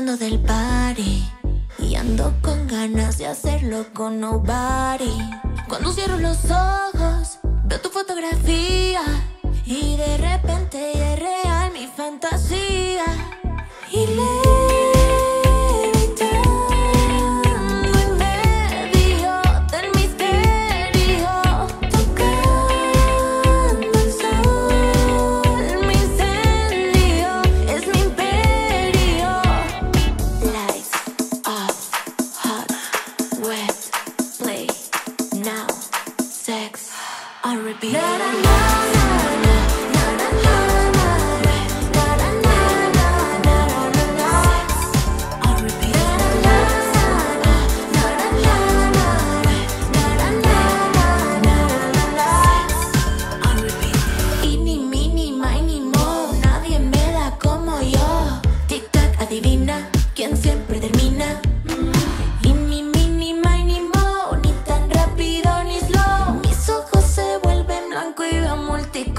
regresando del party y ando con ganas de hacerlo con nobody. Cuando cierro los ojos, veo tu fotografía. repeat. Na, na, divina, quien siempre